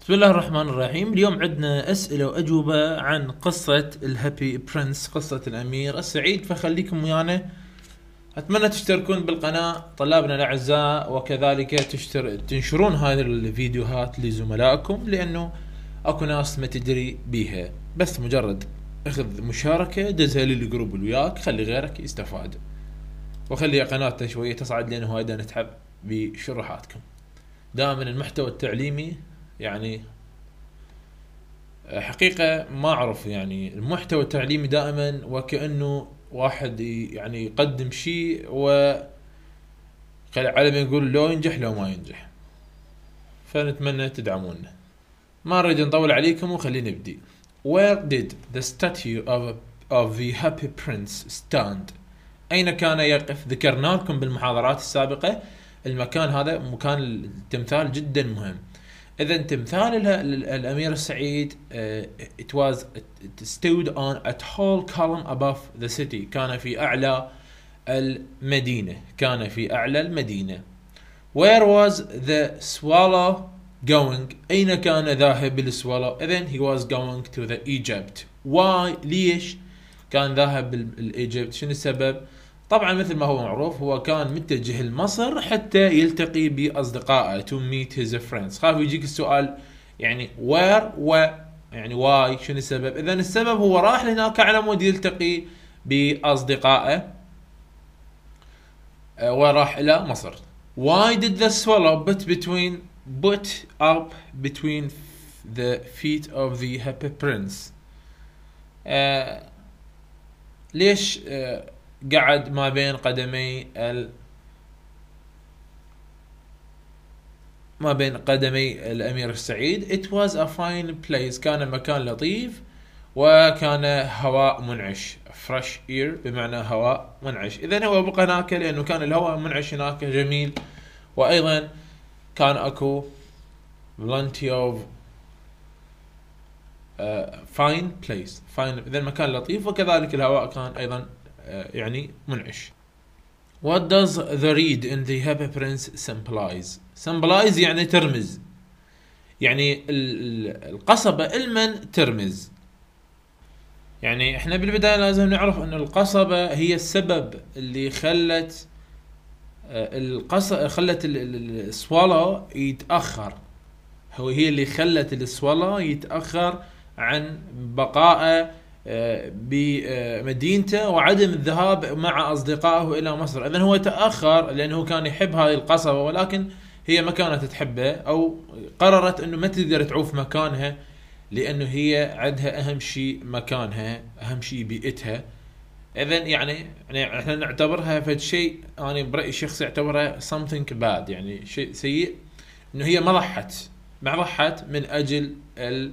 بسم الله الرحمن الرحيم. اليوم عندنا أسئلة وأجوبة عن قصة ال Happy Prince قصة الأمير السعيد. فخليكم ويانا. أتمنى تشتركون بالقناة طلابنا الأعزاء وكذلك تشتر... تنشرون هذه الفيديوهات لزملائكم لأنه أكو ناس ما تدري بيها. بس مجرد أخذ مشاركة دزها لي ال group اللي وياك خلي غيرك يستفاد. وخلي قناتنا شوية تصعد لأنه وايد نتعب بشروحاتكم دائما المحتوى التعليمي يعني حقيقة ما أعرف يعني المحتوى التعليمي دائما وكأنه واحد يعني يقدم شيء و على ما يقول لو ينجح لو ما ينجح. فنتمنى تدعمونا. ما نريد نطول عليكم وخلينا نبدي Where did the statue of, of the happy prince stand? أين كان يقف؟ ذكرنا لكم بالمحاضرات السابقة. المكان هذا مكان التمثال جدا مهم. إذا تمثال الأمير السعيد uh, it was it stood on a tall column above the city. كان في أعلى المدينة. كان في أعلى المدينة. Where was the swallow going? أين كان ذاهب السوالو اذا he was going to the Egypt. Why? ليش كان ذاهب الإيجيبت؟ شنو السبب؟ طبعا مثل ما هو معروف هو كان متجه لمصر حتى يلتقي باصدقائه to meet his friends. خاف يجيك السؤال يعني where و يعني why شنو السبب؟ اذا السبب هو راح لهناك على مود يلتقي بأصدقائه. آه، وراح إلى؟ مصر. Why did the swallow put between put up between the feet of the happy prince? آه ليش آه قعد ما بين قدمي ال ما بين قدمي الأمير السعيد. It was a fine place. كان مكان لطيف وكان هواء منعش. Fresh air بمعنى هواء منعش. اذا هو بقى هناك لأنه كان الهواء منعش هناك جميل. وأيضا كان أكو plenty of fine place. Fine. اذا المكان لطيف. وكذلك الهواء كان أيضا يعني منعش. What does the reed in the Happy Prince symbolize? symbolize يعني ترمز. يعني القصبة المن ترمز. يعني إحنا بالبداية لازم نعرف إن القصبة هي السبب اللي خلت القص خلت السوالو يتأخر. هو هي اللي خلت السوالو يتأخر عن بقائه بمدينته وعدم الذهاب مع أصدقائه إلى مصر، اذا هو تأخر لأنه كان يحب هذه القصبة ولكن هي ما كانت تحبه أو قررت أنه ما تقدر تعوف مكانها لأنه هي عندها أهم شيء مكانها، أهم شيء بيئتها. اذا يعني يعني إحنا نعتبرها فد شيء أنا برأيي الشخصي اعتبرها something bad يعني شيء سيء إنه هي ما ضحت ما ضحت من أجل ال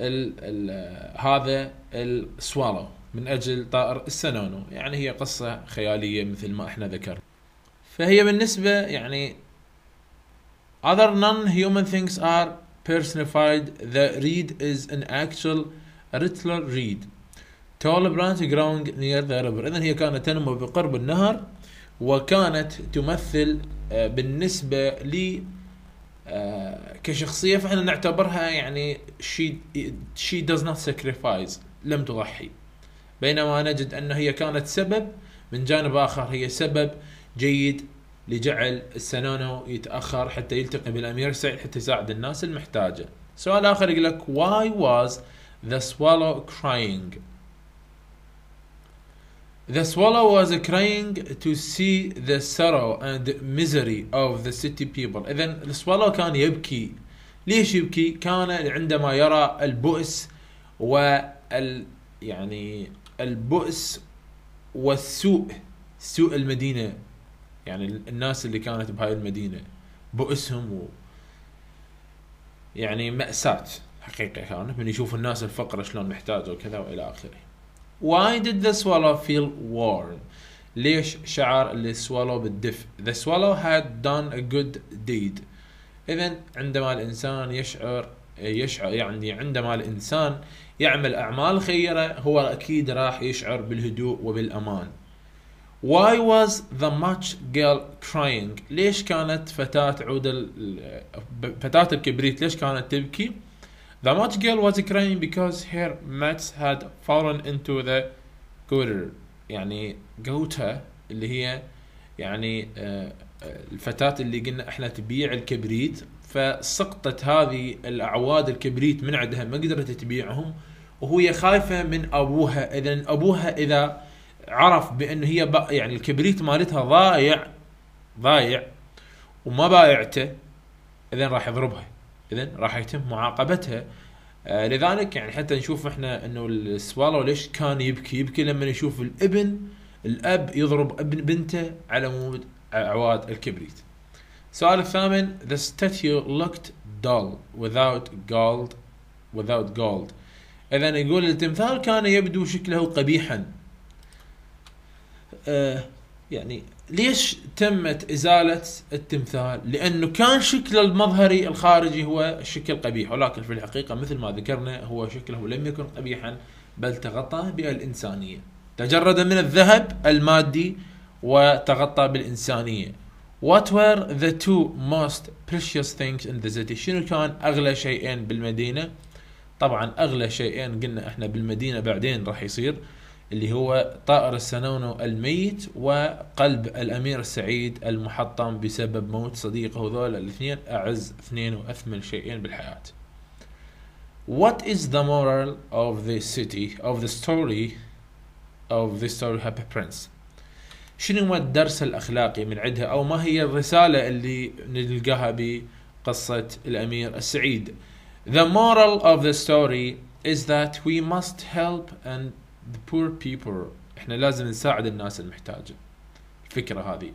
ال ال هذا السوالو من أجل طائر السنونو. يعني هي قصة خيالية مثل ما إحنا ذكرنا. فهي بالنسبة يعني other non-human things are personified. The reed is an actual rittler reed. Tall plant growing near the river اذا هي كانت تنمو بقرب النهر وكانت تمثل بالنسبة لي آه، كشخصية فإحنا نعتبرها يعني شي شي does not sacrifice لم تضحي بينما نجد أن هي كانت سبب من جانب آخر هي سبب جيد لجعل السنونو يتأخر حتى يلتقي بالأمير سعيد حتى يساعد الناس المحتاجة. سؤال آخر يقول لك why was the swallow crying The swallow was crying to see the sorrow and misery of the city people. إذا السوالو كان يبكي. ليش يبكي؟ كان عندما يرى البؤس وال يعني البؤس والسوء سوء المدينة يعني الناس اللي كانت بهاي المدينة بؤسهم و يعني مأساة حقيقة كانت من يشوف الناس الفقرة شلون محتاجة وكذا وإلى آخره. Why did the swallow feel warm? ليش شعر السوالو بالدفء؟ The swallow had done a good deed. إذا عندما الإنسان يشعر يشعر يعني عندما الإنسان يعمل أعمال خيرة هو أكيد راح يشعر بالهدوء وبالأمان. Why was the much girl crying ليش كانت فتاة عود فتاة الكبريت ليش كانت تبكي The much girl was crying because her mats had fallen into the gutter. يعني قوتها اللي هي يعني آه، آه، الفتاة اللي قلنا إحنا تبيع الكبريت فسقطت هذه الأعواد الكبريت من عندها ما قدرت تبيعهم وهي خايفة من أبوها. إذا أبوها إذا عرف بان هي يعني الكبريت مالتها ضايع ضايع وما بايعته إذا راح يضربها. اذا راح يتم معاقبتها. آه لذلك يعني حتى نشوف إحنا إنه السوالو ليش كان يبكي؟ يبكي لما يشوف الابن الأب يضرب ابن بنته على مود اعواد الكبريت. السؤال الثامن the statue looked dull without gold without gold. اذا يقول التمثال كان يبدو شكله قبيحا. آه يعني ليش تمت إزالة التمثال؟ لأنه كان شكله المظهري الخارجي هو الشكل قبيح ولكن في الحقيقة مثل ما ذكرنا هو شكله لم يكن قبيحا بل تغطى بالإنسانية. تجرد من الذهب المادي وتغطى بالإنسانية. What were the two most precious things in the city؟ شنو كان أغلى شيئين بالمدينة؟ طبعا أغلى شيئين قلنا إحنا بالمدينة بعدين راح يصير اللي هو طائر السنونو الميت وقلب الأمير السعيد المحطم بسبب موت صديقه ذول الاثنين أعز اثنين وأثمن شيئين بالحياة. What is the moral of the city of the story of the story Happy Prince؟ شنو هو الدرس الأخلاقي من عندها أو ما هي الرسالة اللي نلقاها بقصة الأمير السعيد؟ The moral of the story is that we must help and the poor people إحنا لازم نساعد الناس المحتاجة. الفكرة هذه.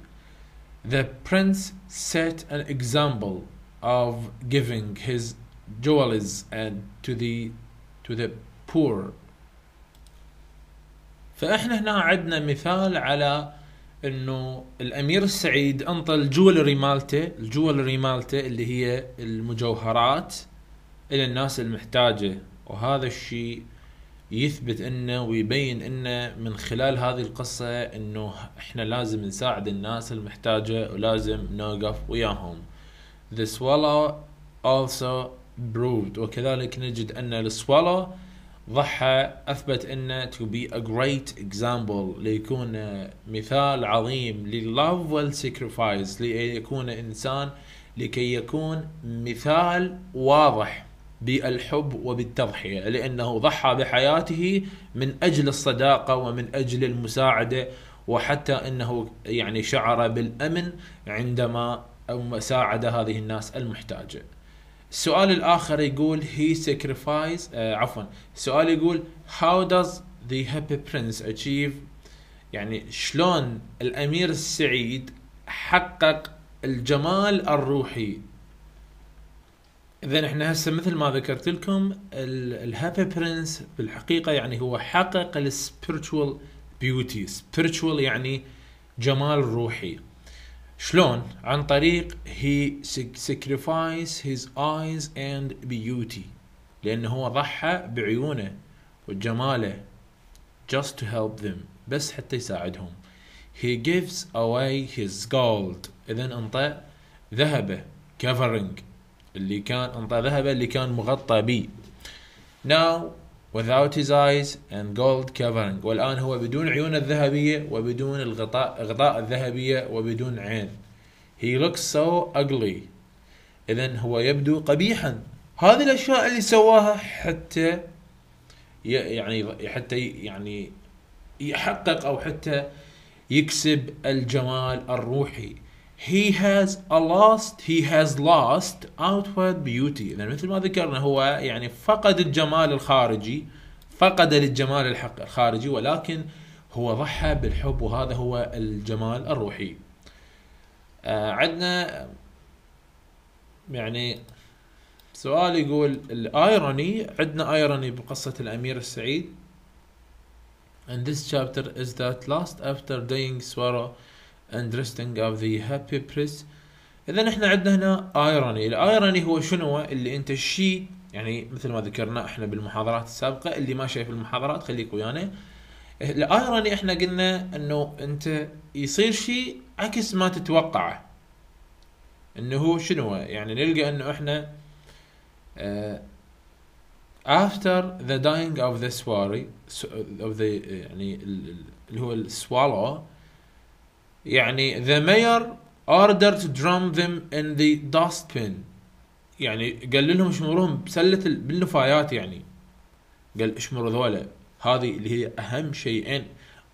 The prince set an example of giving his jewels and to the to the poor. فإحنا هنا عندنا مثال على إنه الأمير السعيد أنطى ال jewelry مالته ال jewelry مالته اللي هي المجوهرات إلى الناس المحتاجة. وهذا الشيء يثبت إنه ويبين إنه من خلال هذه القصة إنه إحنا لازم نساعد الناس المحتاجة ولازم نوقف وياهم. The swallow also proved وكذلك نجد إن السوالو ضحى أثبت إنه to be a great example ليكون مثال عظيم للove والsacrifice ليكون إنسان لكي يكون مثال واضح بالحب وبالتضحية لأنه ضحى بحياته من أجل الصداقة ومن أجل المساعدة وحتى أنه يعني شعر بالأمن عندما ساعد هذه الناس المحتاجة. السؤال الآخر يقول he sacrificed آه عفوا السؤال يقول how does the happy prince achieve يعني شلون الأمير السعيد حقق الجمال الروحي؟ اذا إحنا هسه مثل ما ذكرت لكم ال happy prince بالحقيقة يعني هو حقق ال spiritual beauty spiritual يعني جمال روحي. شلون؟ عن طريق he sacrificed his eyes and beauty. لأنه هو ضحى بعيونه وجماله just to help them بس حتى يساعدهم. He gives away his gold. اذا أنطى ذهبه covering. اللي كان أنطى ذهبه اللي كان مغطى به. Now without his eyes and gold covering. والآن هو بدون عيون الذهبية وبدون الغطاء غطاء الذهبية وبدون عين. He looks so ugly. إذا هو يبدو قبيحا. هذه الأشياء اللي سواها حتى يعني حتى يعني يحقق أو حتى يكسب الجمال الروحي. He has a lost he has lost outward beauty. اذا مثل ما ذكرنا هو يعني فقد الجمال الخارجي فقد للجمال الحق الخارجي ولكن هو ضحى بالحب وهذا هو الجمال الروحي. آه عندنا يعني سؤال يقول الايروني عندنا ايروني بقصة الأمير السعيد. And this chapter is that last after dying swallow resting of the happy press اذا إحنا عندنا هنا ايروني الايروني هو شنو؟ اللي أنت الشيء يعني مثل ما ذكرنا إحنا بالمحاضرات السابقة اللي ما شايف المحاضرات خليك ويانا. الايروني إحنا قلنا إنه أنت يصير شيء عكس ما تتوقعه. إنه هو شنو؟ يعني نلقى إنه إحنا uh, after the dying of the swari of the يعني اللي هو السوالو يعني the mayor ordered to drum them in the dustbin. يعني قال لهم اشمروهم بسلة بالنفايات يعني. قال اشمروا ذولا. هذه اللي هي أهم شيئين.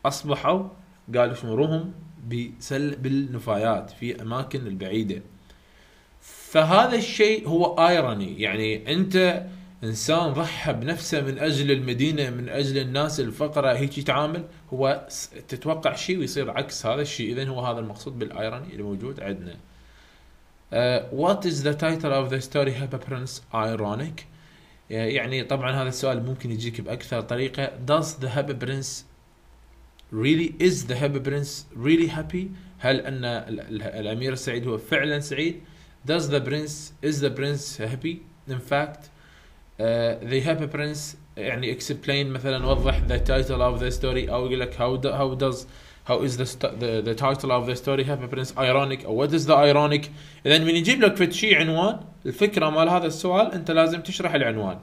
أصبحوا قالوا اشمروهم بسل بالنفايات في أماكن البعيدة. فهذا الشيء هو ايروني يعني أنت إنسان ضحى بنفسه من أجل المدينة من أجل الناس الفقراء. هيك يتعامل هو تتوقع شيء ويصير عكس هذا الشيء. اذا هو هذا المقصود بالايروني اللي موجود عندنا. وات از ذا تايتل اوف ذا ستوري هابا برنس ايرونيك يعني طبعا هذا السؤال ممكن يجيك بأكثر طريقة. Does the Happy Prince really is the Happy Prince really happy? هل أن الأمير السعيد هو فعلا سعيد؟ Does the prince is the prince happy? In fact uh, the happy prince يعني explain مثلا وضح the title of the story أو يقول لك do, how does how is the, the the title of the story happy prince ironic or what is the ironic اذا من يجيب لك فد شيء عنوان الفكرة مال هذا السؤال انت لازم تشرح العنوان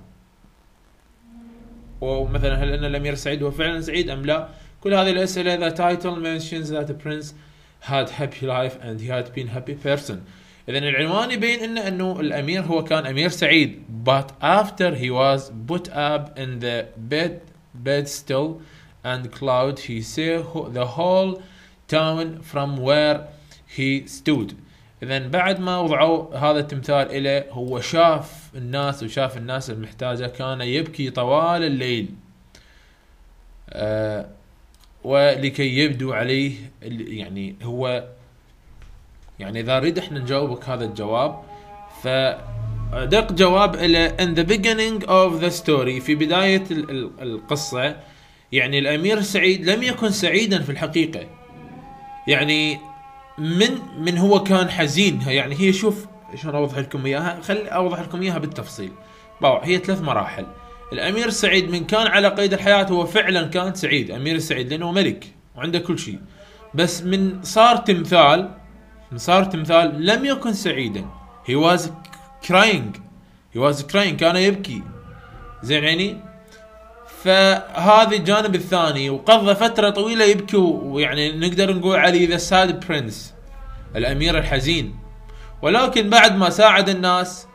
ومثلا هل ان الامير سعيد هو فعلا سعيد ام لا كل هذه الاسئله the title mentions that the prince had happy life and he had been happy person اذا العنوان يبين إنه إنه الأمير هو كان أمير سعيد. But after he was put up in the bed bed still and cloud he saw the whole town from where he stood. اذا بعد ما وضعوا هذا التمثال إليه هو شاف الناس وشاف الناس المحتاجة كان يبكي طوال الليل. آه ولكي يبدو عليه يعني هو يعني إذا نريد إحنا نجاوبك هذا الجواب فدق جواب إلى in the beginning of the story في بداية القصة. يعني الأمير سعيد لم يكن سعيدا في الحقيقة. يعني من من هو كان حزين؟ يعني هي شوف شلون أوضح لكم إياها خلي أوضح لكم إياها بالتفصيل. هي ثلاث مراحل. الأمير سعيد من كان على قيد الحياة هو فعلا كان سعيد. أمير سعيد لأنه ملك وعنده كل شيء. بس من صار تمثال صار تمثال لم يكن سعيدا. He was crying. He was crying. كان يبكي. زين يعني؟ فهذا الجانب الثاني وقضى فترة طويلة يبكي ويعني نقدر نقول عليه ذا ساد برنس الأمير الحزين. ولكن بعد ما ساعد الناس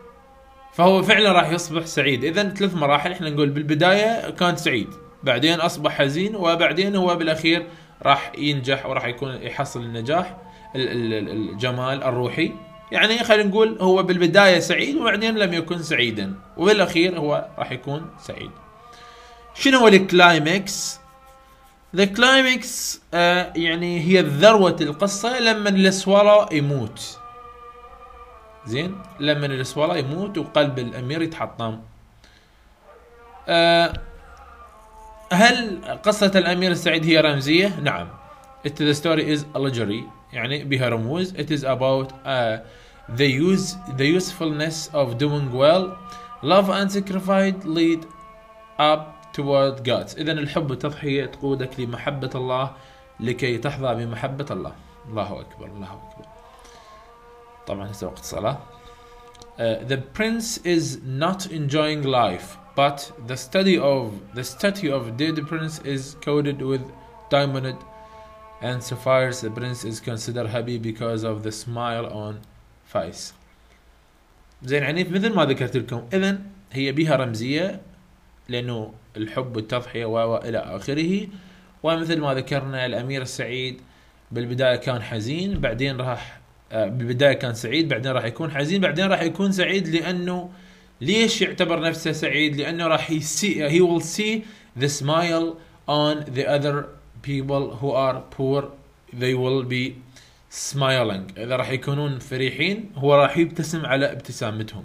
فهو فعلا راح يصبح سعيد. إذا ثلاث مراحل إحنا نقول بالبداية كان سعيد. بعدين أصبح حزين وبعدين هو بالأخير راح ينجح وراح يكون يحصل النجاح. الجمال الروحي. يعني خلينا نقول هو بالبداية سعيد وبعدين لم يكن سعيدا. وبالأخير هو راح يكون سعيد. شنو هو ال climax the climax يعني هي ذروة القصة لما ال swallow يموت. زين؟ لما ال swallow يموت وقلب الأمير يتحطم. آه هل قصة الأمير السعيد هي رمزية؟ نعم. It the story is يعني بها رموز it is about uh, the use the usefulness of doing well love and sacrifice lead up toward God إذا الحب والتضحية تقودك لمحبة الله لكي تحظى بمحبة الله الله أكبر الله أكبر طبعا هسه وقت الصلاة uh, the prince is not enjoying life but the study of the statue of dead prince is coated with diamond and sapphires prince is considered happy because of the smile on face. زين يعني مثل ما ذكرت لكم اذا هي بها رمزية لأنه الحب والتضحية و إلى آخره. ومثل ما ذكرنا الأمير السعيد بالبداية كان حزين بعدين راح آه، بالبداية كان سعيد بعدين راح يكون حزين بعدين راح يكون سعيد لأنه ليش يعتبر نفسه سعيد؟ لأنه راح يسي he will see the smile on the other people who are poor they will be smiling اذا راح يكونون فرحين هو راح يبتسم على ابتسامتهم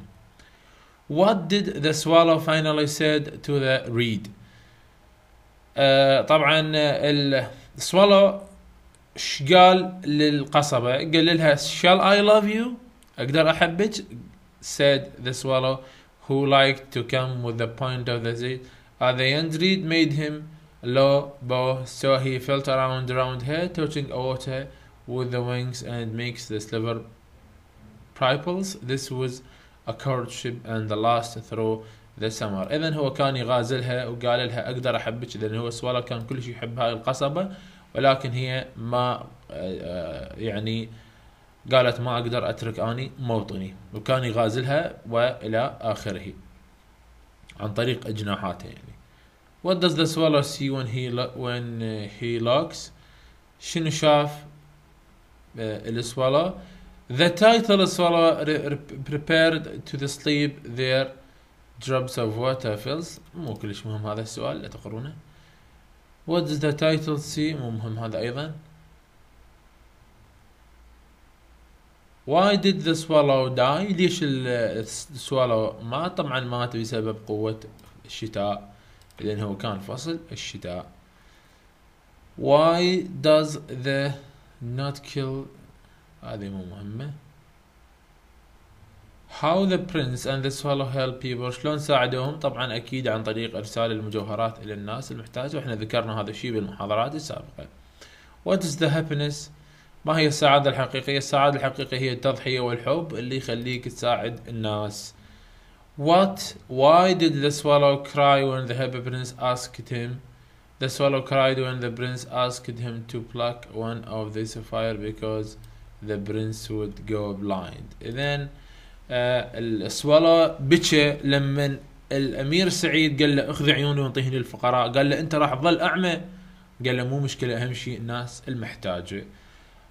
what did the swallow finally said to the reed uh, طبعا السوالو إيش قال للقصبة قال لها shall I love you أقدر احبك said the swallow who liked to come with the point of the seed uh, the young reed made him low bow so he felt around around her touching water with the wings and makes the sliver pripples this was a courtship and the last through the summer. اذا هو كان يغازلها وقال لها أقدر أحبك. لأن هو سوالا كان كل شيء يحب هاي القصبة ولكن هي ما يعني قالت ما أقدر أترك أني موطني. وكان يغازلها وإلى آخره عن طريق اجناحاته يعني. What does the swallow see when he when he looks شنو شاف السوالو The title swallow prepared to the sleep there drops of water fills مو كلش مهم هذا السؤال لا تقرونه What does the title see مو مهم هذا أيضا Why did the swallow die ليش السوالو مات طبعا مات بسبب قوة الشتاء لأن هو كان فصل الشتاء. Why does the not kill هذه مو مهمة. How the prince and the swallow help people شلون ساعدوهم؟ طبعا أكيد عن طريق إرسال المجوهرات إلى الناس المحتاجة وإحنا ذكرنا هذا الشيء بالمحاضرات السابقة. What is the happiness? ما هي السعادة الحقيقية؟ السعادة الحقيقية هي التضحية والحب اللي يخليك تساعد الناس. What? Why did the swallow cry when the happy prince asked him? The swallow cried when the prince asked him to pluck one of the sapphire because the prince would go blind. إذن آه السوالو بكى لما الأمير سعيد قال له أخذ عيوني وانطيهن للفقراء قال له أنت راح تظل أعمى؟ قال له مو مشكلة أهم شيء الناس المحتاجة.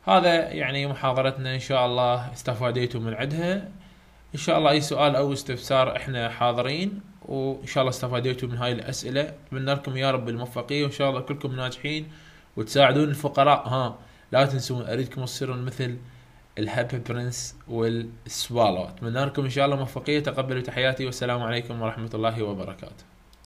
هذا يعني محاضرتنا إن شاء الله استفاديتم من عندها إن شاء الله أي سؤال أو استفسار إحنا حاضرين وإن شاء الله استفاديتم من هاي الأسئلة. اتمنى لكم يا رب الموفقيه وإن شاء الله كلكم ناجحين وتساعدون الفقراء. ها لا تنسون أريدكم تصيرون مثل الهابي برنس والسوالو اتمنى لكم إن شاء الله موفقيه تقبلوا تحياتي والسلام عليكم ورحمة الله وبركاته.